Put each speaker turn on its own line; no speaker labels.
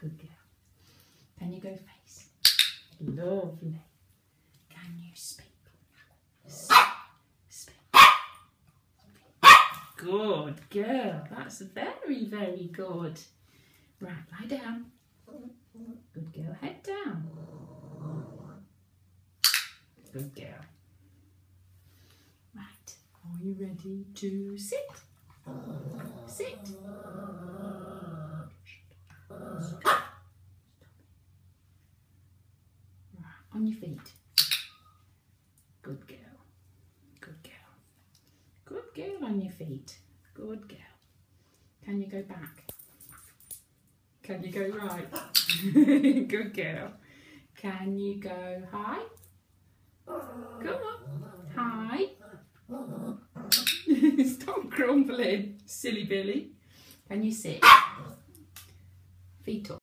Good girl. Can you go face? Lovely. Can you speak? Speak. Good girl. That's very, very good. Right, lie down. Good girl. Head down. Good girl. Right, are you ready to sit? Sit. Right, on your feet. Good girl. Good girl. Good girl on your feet. Good girl. Can you go back? Can you go right? Good girl. Can you go high? Come on. High. Stop grumbling, silly Billy. Can you sit? Feet up.